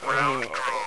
Brown. Oh.